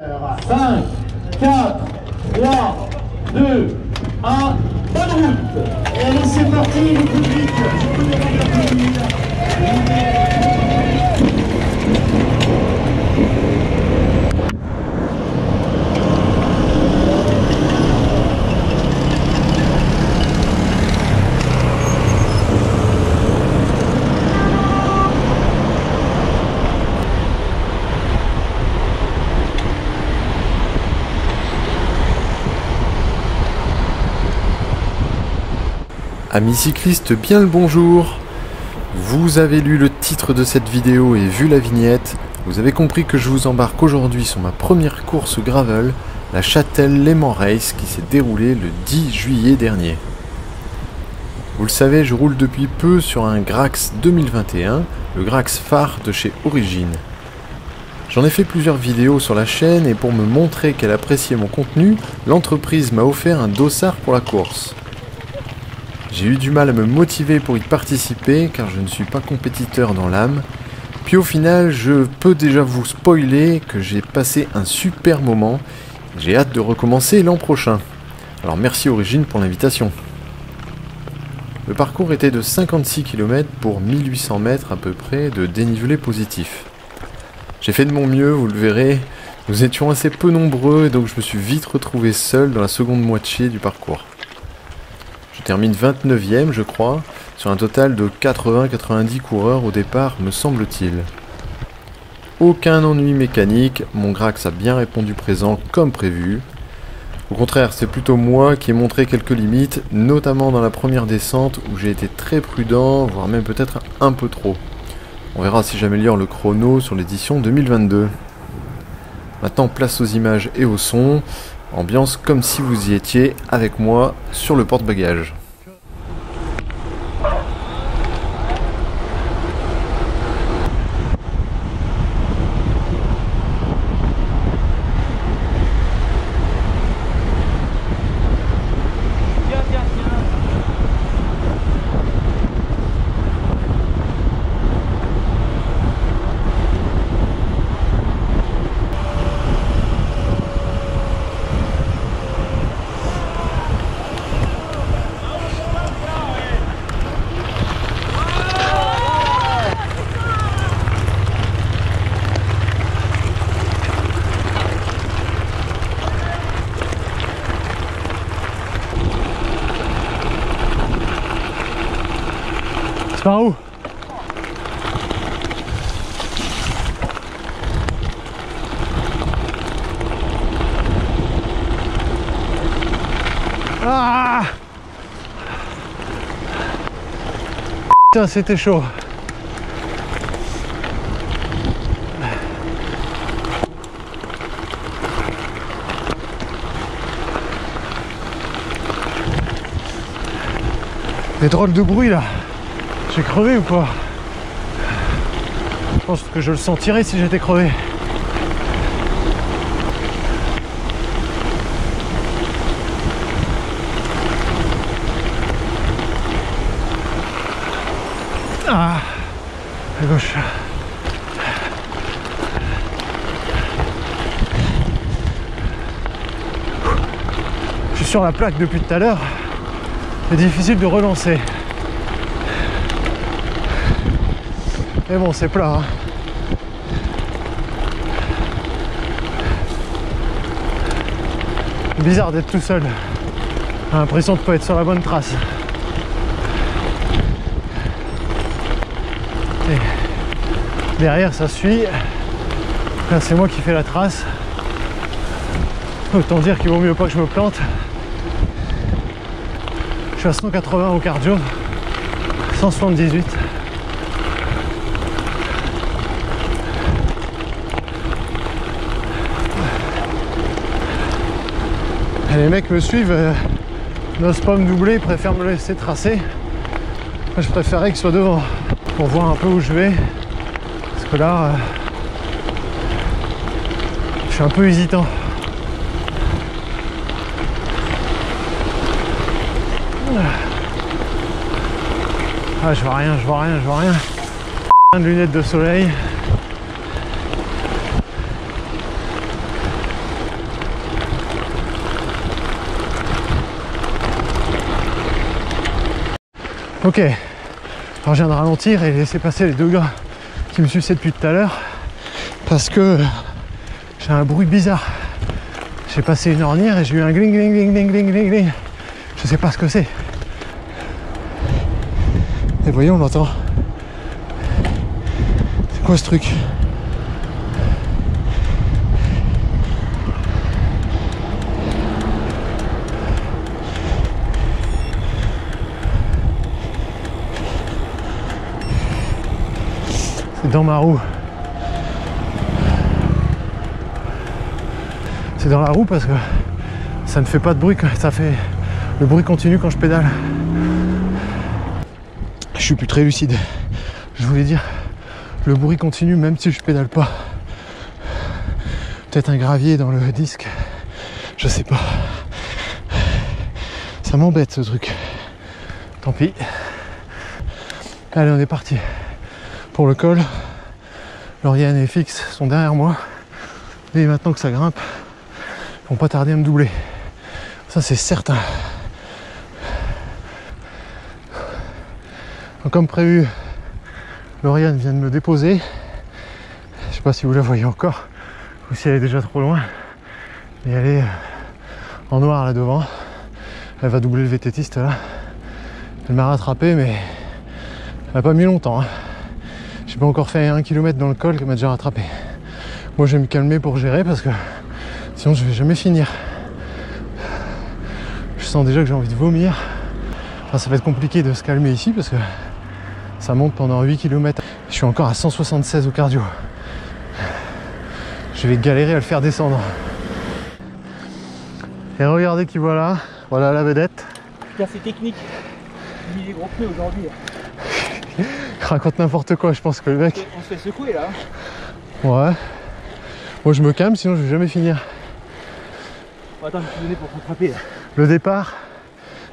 5, 4, 3, 2, 1, bonne route. Et allez, c'est parti, les publics Amis cyclistes, bien le bonjour Vous avez lu le titre de cette vidéo et vu la vignette, vous avez compris que je vous embarque aujourd'hui sur ma première course gravel, la Châtel Léman Race qui s'est déroulée le 10 juillet dernier. Vous le savez, je roule depuis peu sur un Grax 2021, le Grax phare de chez Origine. J'en ai fait plusieurs vidéos sur la chaîne et pour me montrer qu'elle appréciait mon contenu, l'entreprise m'a offert un dossard pour la course. J'ai eu du mal à me motiver pour y participer car je ne suis pas compétiteur dans l'âme. Puis au final, je peux déjà vous spoiler que j'ai passé un super moment. J'ai hâte de recommencer l'an prochain. Alors merci Origine pour l'invitation. Le parcours était de 56 km pour 1800 mètres à peu près de dénivelé positif. J'ai fait de mon mieux, vous le verrez. Nous étions assez peu nombreux et donc je me suis vite retrouvé seul dans la seconde moitié du parcours. Je termine 29ème, je crois, sur un total de 80-90 coureurs au départ, me semble-t-il. Aucun ennui mécanique, mon Grax a bien répondu présent comme prévu. Au contraire, c'est plutôt moi qui ai montré quelques limites, notamment dans la première descente où j'ai été très prudent, voire même peut-être un peu trop. On verra si j'améliore le chrono sur l'édition 2022. Maintenant, place aux images et au son. Ambiance comme si vous y étiez avec moi sur le porte-bagages. C'est par où Ah Putain, c'était chaud. Des drôles de bruit là. J'ai crevé ou quoi? Je pense que je le sentirais si j'étais crevé. Ah À gauche. Je suis sur la plaque depuis tout à l'heure. C'est difficile de relancer. Mais bon, c'est plat. Hein. Bizarre d'être tout seul. J'ai l'impression de pas être sur la bonne trace. Et derrière, ça suit. Là, c'est moi qui fais la trace. Autant dire qu'il vaut mieux pas que je me plante. Je suis à 180 au cardio, 178. Et les mecs me suivent, euh, n'osent pas me doubler, ils préfèrent me laisser tracer. Moi, je préférerais qu'ils soient devant pour voir un peu où je vais. Parce que là, euh, je suis un peu hésitant. Ah, je vois rien, je vois rien, je vois rien. De lunettes de soleil. Ok, alors je viens de ralentir et laisser passer les deux gars qui me suçaient depuis tout à l'heure parce que j'ai un bruit bizarre. J'ai passé une ornière et j'ai eu un gling gling gling gling gling gling. Je sais pas ce que c'est. Et voyons, on l'entend. C'est quoi ce truc C'est dans ma roue. C'est dans la roue parce que ça ne fait pas de bruit, ça fait le bruit continue quand je pédale. Suis plus très lucide. Je voulais dire, le bruit continue même si je pédale pas. Peut-être un gravier dans le disque. Je sais pas. Ça m'embête ce truc. Tant pis. Allez, on est parti. Pour le col, Lauriane et Fix sont derrière moi. Et maintenant que ça grimpe, ils vont pas tarder à me doubler. Ça c'est certain. Comme prévu, Lauriane vient de me déposer. Je sais pas si vous la voyez encore ou si elle est déjà trop loin. Mais elle est euh, en noir là devant. Elle va doubler le vététiste là. Elle m'a rattrapé mais elle n'a pas mis longtemps. hein. J'ai pas encore fait un kilomètre dans le col qu'elle m'a déjà rattrapé. Moi je vais me calmer pour gérer parce que sinon je vais jamais finir. Je sens déjà que j'ai envie de vomir. Enfin, ça va être compliqué de se calmer ici parce que ça monte pendant 8 km. Je suis encore à 176 au cardio. Je vais galérer à le faire descendre. Et regardez qui voilà. Voilà la vedette. C'est technique. Mis les gros pneus aujourd'hui. Il raconte n'importe quoi. Je pense que le mec. On se fait secouer là. Ouais. Moi je me calme sinon je vais jamais finir. Bon, attends, je vais te pour rattraper. Le départ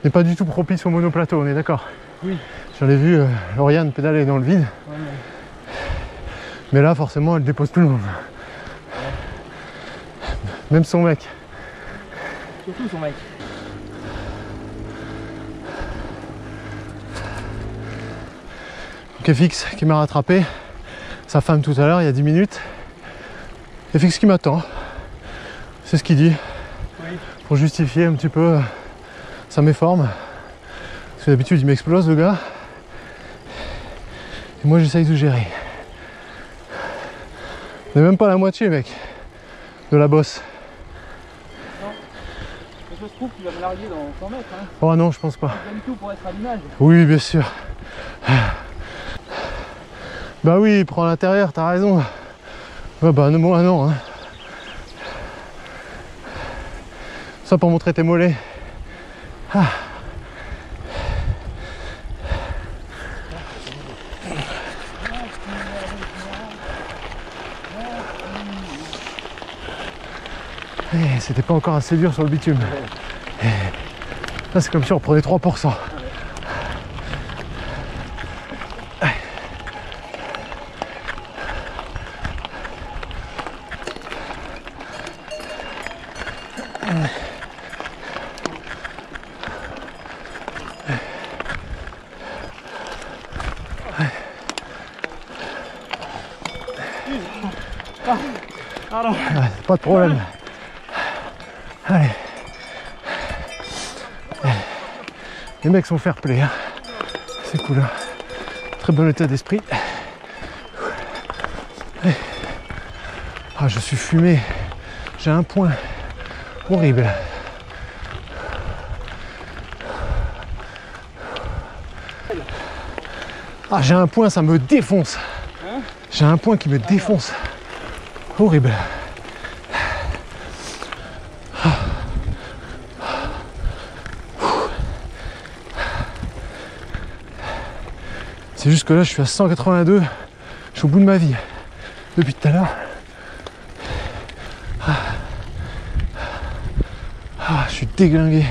n'est pas du tout propice au monoplateau, on est d'accord Oui. J'en ai vu euh, Lauriane pédaler dans le vide. Ouais, ouais. Mais là, forcément, elle dépose tout le monde. Même son mec. Surtout son mec. Donc FX qui m'a rattrapé. Sa femme tout à l'heure, il y a 10 minutes. FX qui m'attend. C'est ce qu'il dit. Oui. Pour justifier un petit peu euh, sa méforme. Parce que d'habitude, il m'explose, le gars. Et moi, j'essaye de gérer. On n'est même pas à la moitié, mec, de la bosse. Mais ça se trouve, tu vas me larguer dans 100 mètres. Hein. Oh non, je pense pas. Pas du tout pour être à l'image. Oui, bien sûr. Bah oui, prends l'intérieur, t'as raison. Ouais, bah non, moi non. hein. Ça pour montrer tes mollets. Ah. C'était pas encore assez dur sur le bitume. Là, c'est comme si on prenait 3%. Pardon. Ouais, pas de problème. Allez. Les mecs sont fair play. hein. C'est cool. hein. Très bon état d'esprit. Ah, je suis fumé. J'ai un point horrible. Ah, j'ai un point, ça me défonce. J'ai un point qui me défonce. Horrible. C'est juste que là, je suis à 182. Je suis au bout de ma vie. Depuis tout à l'heure. Ah. Ah, je suis déglingué.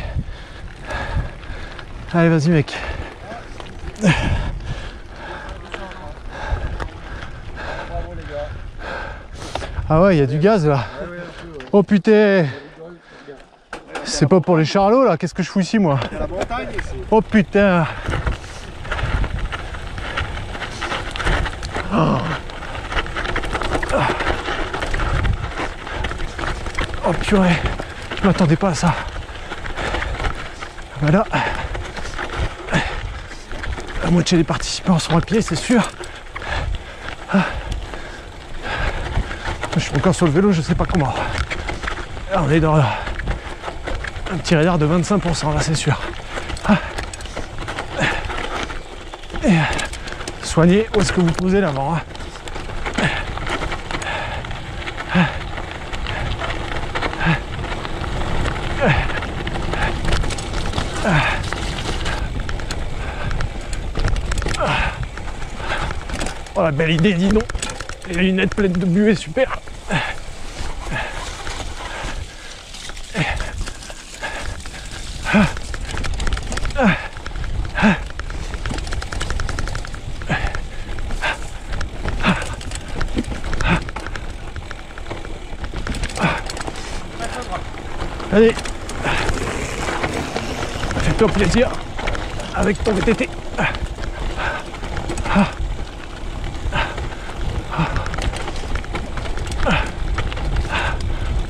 Allez, vas-y, mec. Ah ouais, il y a du gaz là. Oh putain C'est pas pour les charlots là, qu'est-ce que je fous ici moi? Oh putain purée, je m'attendais pas à ça. Voilà. La moitié des participants sont à pied, c'est sûr. Ah. Je suis encore sur le vélo, je sais pas comment. On est dans un petit radar de 25%, là, c'est sûr. Ah. Et, euh, soignez où est-ce que vous posez l'avant. hein. La belle idée, dis donc. Les lunettes pleines de buée, super. Allez. Fais-toi plaisir avec ton VTT.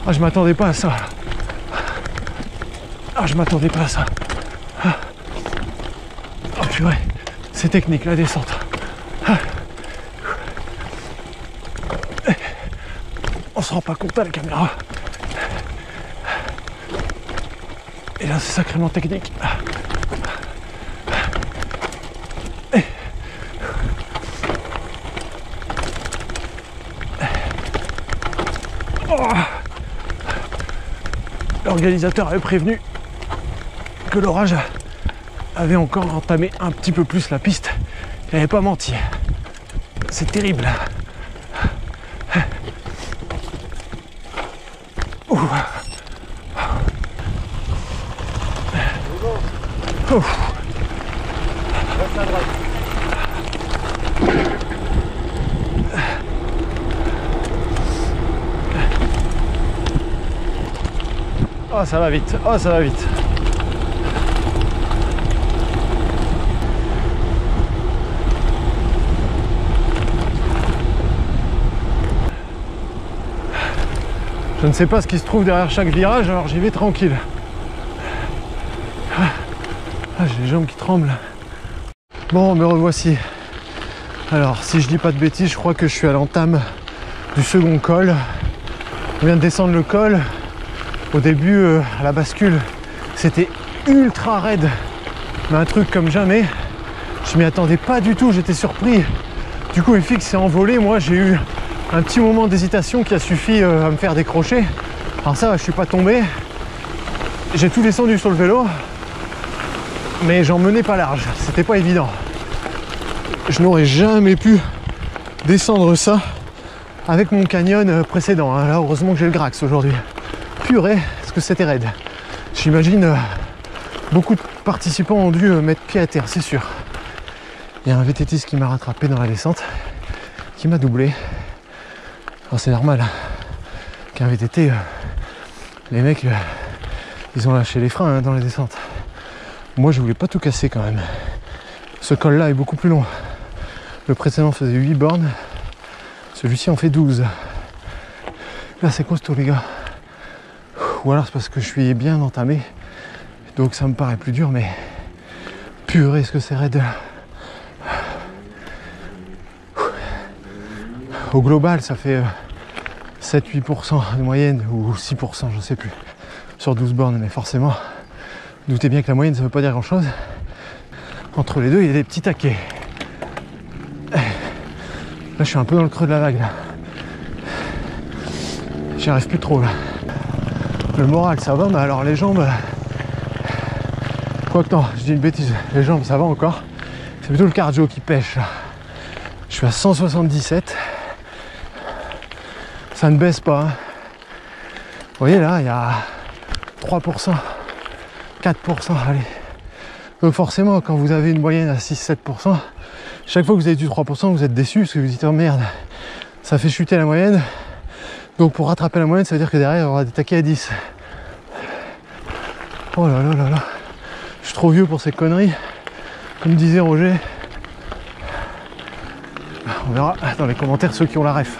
Ah, je m'attendais pas à ça. Ah, je m'attendais pas à ça. Ah, oh, purée. C'est technique la descente. Ah. On se rend pas compte à la caméra. Et là, c'est sacrément technique. L'organisateur avait prévenu que l'orage avait encore entamé un petit peu plus la piste. Il n'avait pas menti. C'est terrible. Oh, ça va vite. Oh, ça va vite. Je ne sais pas ce qui se trouve derrière chaque virage, alors j'y vais tranquille. Ah, j'ai les jambes qui tremblent. Bon, me revoici. Alors, si je dis pas de bêtises, je crois que je suis à l'entame du second col. On vient de descendre le col. Au début, euh, à la bascule, c'était ultra raide. Mais un truc comme jamais. Je m'y attendais pas du tout, j'étais surpris. Du coup, FX s'est envolé. Moi, j'ai eu un petit moment d'hésitation qui a suffi euh, à me faire décrocher. Alors ça, je suis pas tombé. J'ai tout descendu sur le vélo, mais j'en menais pas large. C'était pas évident. Je n'aurais jamais pu descendre ça avec mon canyon euh, précédent. hein. Là, heureusement que j'ai le Grax aujourd'hui. Est-ce que c'était raide J'imagine euh, beaucoup de participants ont dû euh, mettre pied à terre, c'est sûr. Il y a un VTTiste qui m'a rattrapé dans la descente, qui m'a doublé. Alors c'est normal hein, qu'un VTT, euh, les mecs, ils ont lâché les freins hein, dans les descentes. Moi je voulais pas tout casser quand même. Ce col là est beaucoup plus long. Le précédent faisait 8 bornes, celui-ci en fait 12. Là c'est costaud les gars. Ou alors c'est parce que je suis bien entamé, donc ça me paraît plus dur, mais purée ce que c'est raide. Au global, ça fait euh, 7-8% de moyenne, ou 6%, je sais plus, sur 12 bornes, mais forcément, doutez bien que la moyenne, ça veut pas dire grand chose. Entre les deux, il y a des petits taquets. Là, je suis un peu dans le creux de la vague, là. J'y arrive plus trop, là. Le moral, ça va, mais alors les jambes. Quoi que non, je dis une bêtise, les jambes, ça va encore. C'est plutôt le cardio qui pêche. Je suis à 177 ça ne baisse pas. hein. Vous voyez là, il y a 3%, 4%, allez. Donc forcément, quand vous avez une moyenne à 6-7%, chaque fois que vous avez du 3%, vous êtes déçu parce que vous dites oh merde, ça fait chuter la moyenne. Donc pour rattraper la moyenne, ça veut dire que derrière, aura des taquets à 10. Oh là là là là. Je suis trop vieux pour ces conneries. Comme disait Roger. On verra dans les commentaires ceux qui ont la ref.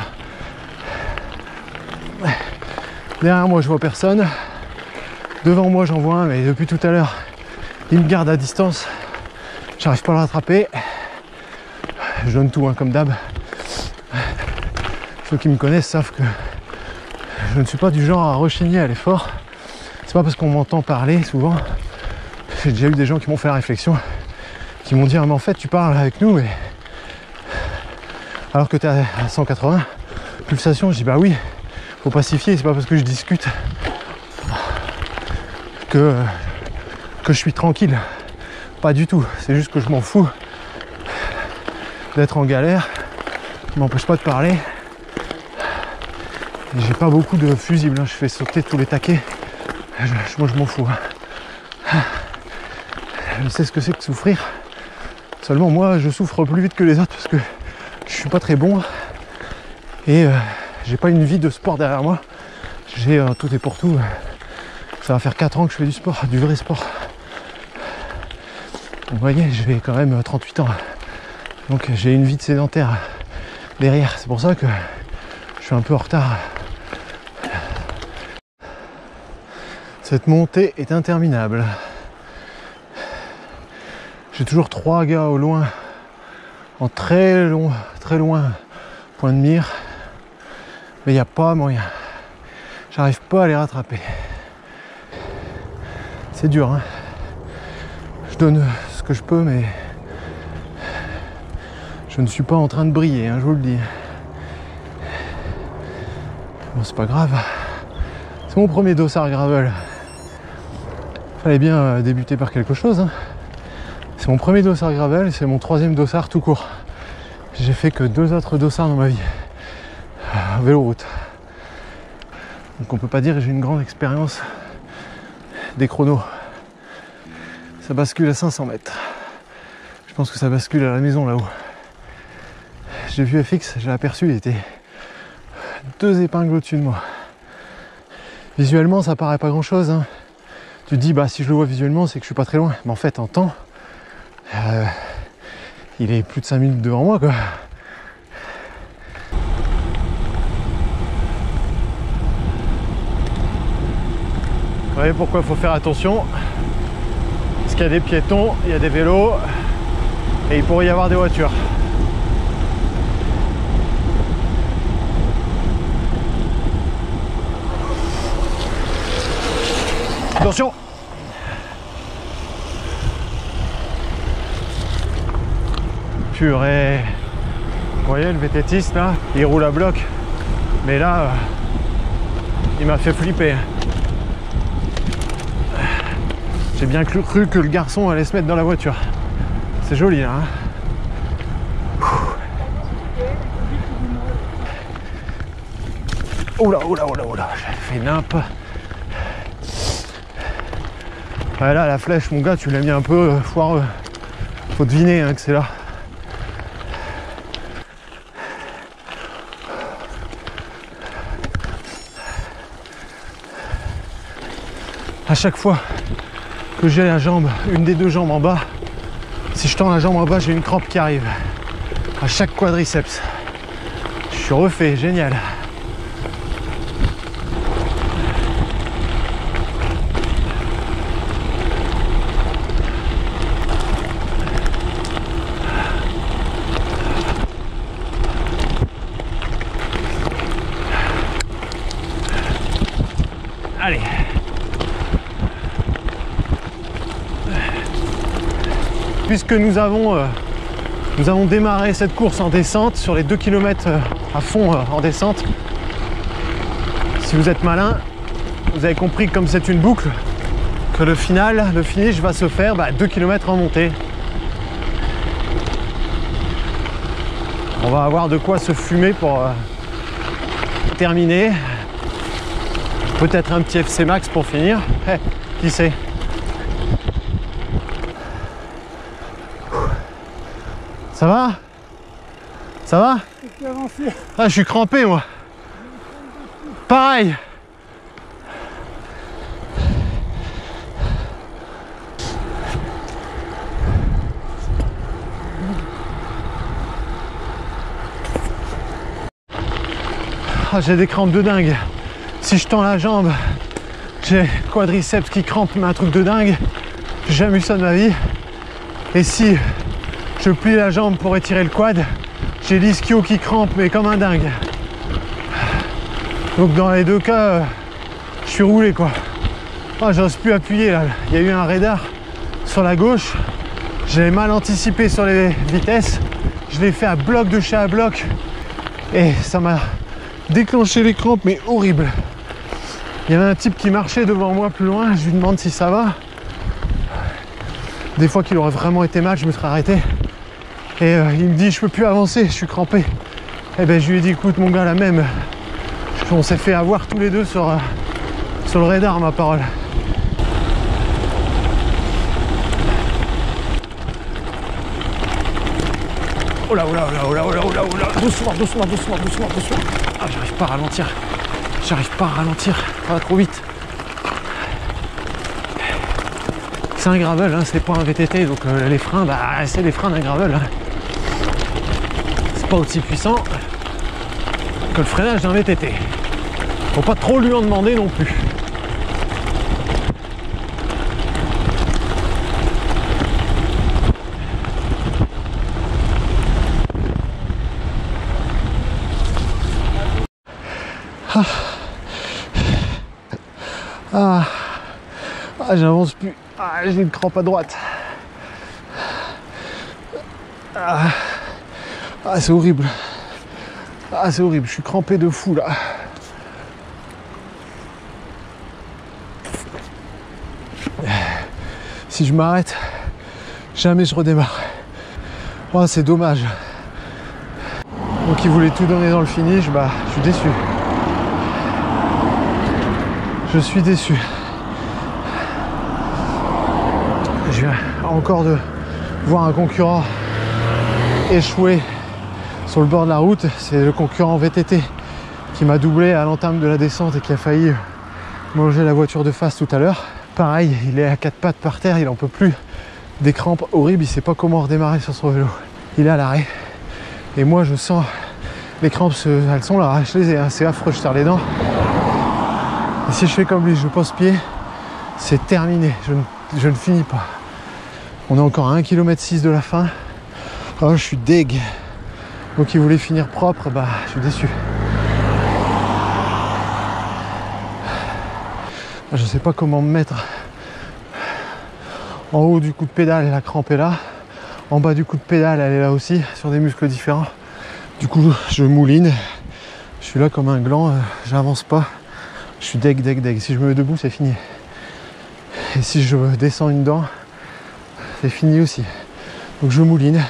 Derrière moi, je vois personne. Devant moi, j'en vois un, mais depuis tout à l'heure, il me garde à distance. J'arrive pas à le rattraper. Je donne tout, hein, comme d'hab. Ceux qui me connaissent savent que je ne suis pas du genre à rechigner à l'effort. C'est pas parce qu'on m'entend parler souvent. J'ai déjà eu des gens qui m'ont fait la réflexion, qui m'ont dit ah, mais en fait tu parles avec nous alors que tu es à 180 pulsations, je dis bah oui, faut pacifier, c'est pas parce que je discute que, que je suis tranquille. Pas du tout, c'est juste que je m'en fous d'être en galère, m'empêche pas de parler. J'ai pas beaucoup de fusibles, hein. je fais sauter tous les taquets. Je- moi je m'en fous. hein. Je sais ce que c'est que souffrir. Seulement moi je souffre plus vite que les autres parce que je suis pas très bon. Et euh, j'ai pas une vie de sport derrière moi. J'ai un tout et pour tout. Ça va faire 4 ans que je fais du sport, du vrai sport. Vous voyez, j'ai quand même 38 ans. Donc j'ai une vie de sédentaire derrière. C'est pour ça que je suis un peu en retard. Cette montée est interminable. J'ai toujours trois gars au loin, en très long, très loin point de mire, mais il n'y a pas moyen. J'arrive pas à les rattraper. C'est dur, hein. Je donne ce que je peux, mais je ne suis pas en train de briller, hein, je vous le dis. Bon, c'est pas grave. C'est mon premier dossard gravel. Fallait bien euh, débuter par quelque chose. hein. C'est mon premier dossard gravel c'est mon troisième dossard tout court. J'ai fait que deux autres dossards dans ma vie. Euh, Vélo route. Donc on peut pas dire que j'ai une grande expérience des chronos. Ça bascule à 500 mètres. Je pense que ça bascule à la maison là-haut. J'ai vu FX, j'ai aperçu, il était deux épingles au-dessus de moi. Visuellement, ça paraît pas grand-chose. hein. Tu te dis, bah si je le vois visuellement, c'est que je suis pas très loin. Mais en fait, en temps, euh, il est plus de 5 minutes devant moi, quoi. Vous voyez pourquoi il faut faire attention? Parce qu'il y a des piétons, il y a des vélos et il pourrait y avoir des voitures. Attention Purée Vous voyez le vététiste là? Il roule à bloc. Mais là, euh, il m'a fait flipper. J'ai bien cru, que le garçon allait se mettre dans la voiture. C'est joli là. hein? Oula, oula, oula, oula, j'ai fait nimp. Ouais, là, la flèche, mon gars, tu l'as mis un peu euh, foireux. Faut deviner hein, que c'est là. À chaque fois que j'ai la jambe, une des deux jambes en bas, si je tends la jambe en bas, j'ai une crampe qui arrive. À chaque quadriceps. Je suis refait, génial. Allez. Puisque nous avons, euh, nous avons démarré cette course en descente sur les 2 km à fond euh, en descente, si vous êtes malin, vous avez compris que comme c'est une boucle, que le final, le finish va se faire 2 km en montée. On va avoir de quoi se fumer pour euh, terminer. Peut-être un petit FC Max pour finir. Eh, qui sait? Ça va? Ça va? Ah, je suis crampé moi. Pareil. Ah, j'ai des crampes de dingue. Si je tends la jambe, j'ai quadriceps qui crampe, mais un truc de dingue. J'ai jamais eu ça de ma vie. Et si je plie la jambe pour étirer le quad, j'ai l'ischio qui crampe, mais comme un dingue. Donc dans les deux cas, je suis roulé quoi. Ah, j'ose plus appuyer là. Il y a eu un radar sur la gauche. J'ai mal anticipé sur les vitesses. Je l'ai fait à bloc de chat à bloc. Et ça m'a déclenché les crampes, mais horrible. Il y avait un type qui marchait devant moi plus loin. Je lui demande si ça va. Des fois qu'il aurait vraiment été mal, je me serais arrêté. Et euh, il me dit je peux plus avancer, je suis crampé. Et ben je lui ai dit écoute mon gars la même. On s'est fait avoir tous les deux sur, euh, sur le radar ma parole. Oh là, oh là, oh là, oh là, oh là, oh là, oh là, doucement, doucement, doucement, doucement, doucement. Ah, j'arrive pas à ralentir. J'arrive pas à ralentir. Ça va trop vite. C'est un gravel, hein, c'est pas un VTT, donc euh, les freins, bah, c'est les freins d'un gravel. hein. Pas aussi puissant que le freinage d'un VTT. Faut pas trop lui en demander non plus. Ah, ah j'avance plus. Ah, j'ai une crampe à droite. Ah, c'est horrible. Ah, c'est horrible. Je suis crampé de fou là. Si je m'arrête, jamais je redémarre. Oh, c'est dommage. Donc, il voulait tout donner dans le finish. Bah, je suis déçu. Je suis déçu. Je viens encore de voir un concurrent échouer sur le bord de la route. C'est le concurrent VTT qui m'a doublé à l'entame de la descente et qui a failli manger la voiture de face tout à l'heure. Pareil, il est à quatre pattes par terre, il en peut plus. Des crampes horribles, il sait pas comment redémarrer sur son vélo. Il est à l'arrêt. Et moi je sens les crampes, elles sont là, je les ai, hein, c'est affreux, je serre les dents. Et si je fais comme lui, je pose pied, c'est terminé, je ne, finis pas. On est encore à 1 km 6 de la fin. Oh, je suis deg. Donc il voulait finir propre, bah je suis déçu. Je sais pas comment me mettre en haut du coup de pédale, la crampe est là. En bas du coup de pédale, elle est là aussi, sur des muscles différents. Du coup, je mouline. Je suis là comme un gland, euh, j'avance pas. Je suis deg, deg, deg. Si je me mets debout, c'est fini. Et si je descends une dent, c'est fini aussi. Donc je mouline.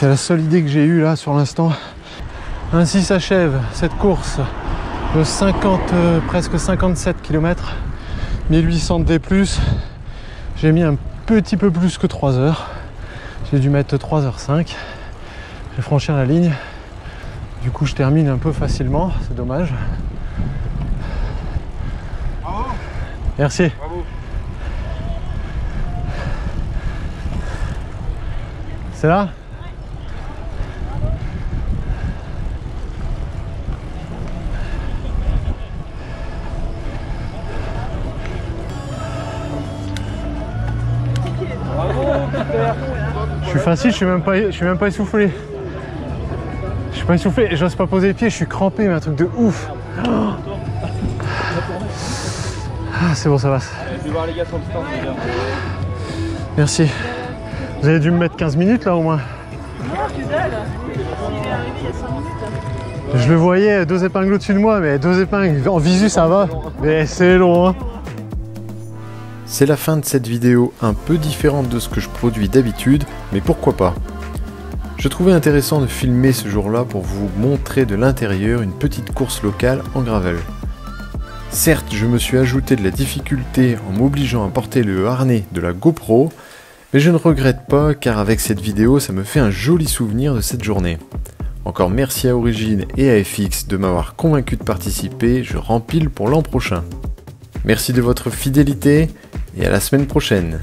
C'est la seule idée que j'ai eue là sur l'instant. Ainsi s'achève cette course de 50, euh, presque 57 km, 1800 de D+. J'ai mis un petit peu plus que 3 heures. J'ai dû mettre 3h05. J'ai franchi la ligne. Du coup, je termine un peu facilement, c'est dommage. Merci. C'est là? Je suis facile, je suis même pas, je suis même pas essoufflé. Je suis pas essoufflé, j'ose pas poser les pieds, je suis crampé, mais un truc de ouf. Ah, c'est bon, ça passe. Merci. Vous avez dû me mettre 15 minutes là au moins. Je le voyais, deux épingles au-dessus de moi, mais deux épingles en visu ça va. Mais c'est long, hein. C'est la fin de cette vidéo un peu différente de ce que je produis d'habitude, mais pourquoi pas? Je trouvais intéressant de filmer ce jour-là pour vous montrer de l'intérieur une petite course locale en gravel. Certes, je me suis ajouté de la difficulté en m'obligeant à porter le harnais de la GoPro, mais je ne regrette pas car avec cette vidéo ça me fait un joli souvenir de cette journée. Encore merci à Origine et à FX de m'avoir convaincu de participer, je rempile pour l'an prochain. Merci de votre fidélité et à la semaine prochaine.